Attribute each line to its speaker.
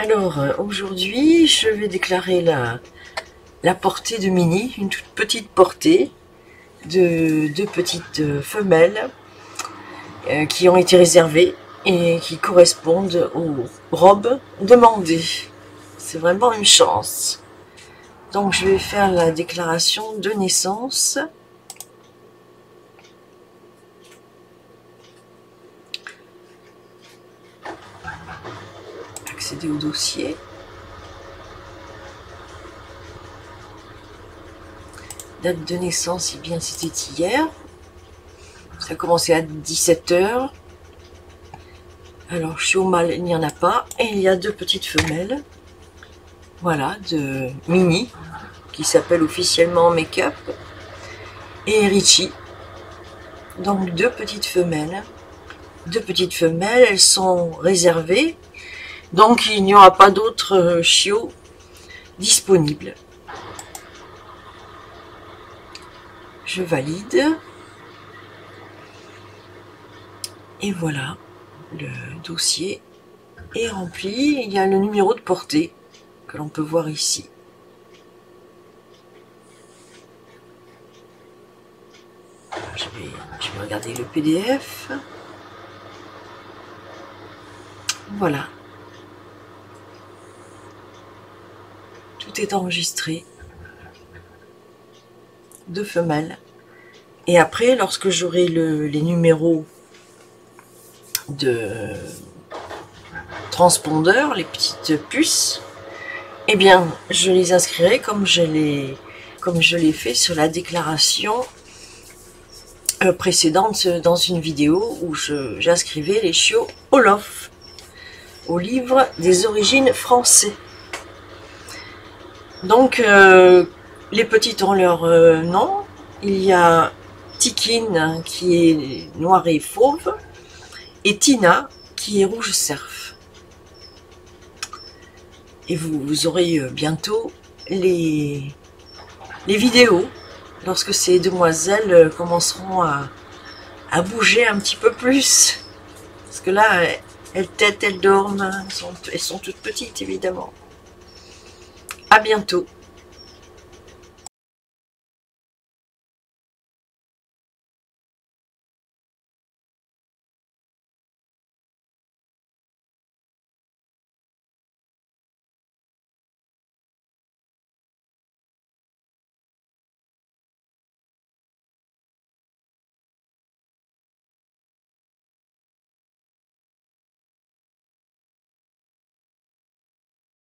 Speaker 1: Alors, euh, aujourd'hui, je vais déclarer la, portée de Mini, une toute petite portée de deux petites euh, femelles euh, qui ont été réservées et qui correspondent aux robes demandées. C'est vraiment une chance. Donc, je vais faire la déclaration de naissance. Au dossier. Date de naissance, eh bien c'était hier. Ça a commencé à 17h. Alors, suis au mâle, il n'y en a pas. Et il y a deux petites femelles. Voilà, de Mini, qui s'appelle officiellement Make-up. Et Richie. Donc, deux petites femelles. Deux petites femelles, elles sont réservées. Donc, il n'y aura pas d'autres euh, chiots disponibles. Je valide. Et voilà, le dossier est rempli. Il y a le numéro de portée que l'on peut voir ici. Je vais, je vais regarder le PDF. Voilà. Tout est enregistré. Deux femelles. Et après, lorsque j'aurai le, les numéros de transpondeurs, les petites puces, eh bien, je les inscrirai comme je l'ai comme je l'ai fait sur la déclaration euh, précédente dans une vidéo où j'inscrivais les chiots Olof au livre des origines français. Donc, euh, les petites ont leur euh, nom. Il y a Tikin qui est noir et fauve et Tina qui est rouge cerf. Et vous, aurez euh, bientôt les, vidéos lorsque ces demoiselles commenceront à, bouger un petit peu plus. Parce que là, elles têtent, elles dorment, elles sont toutes petites évidemment. À bientôt.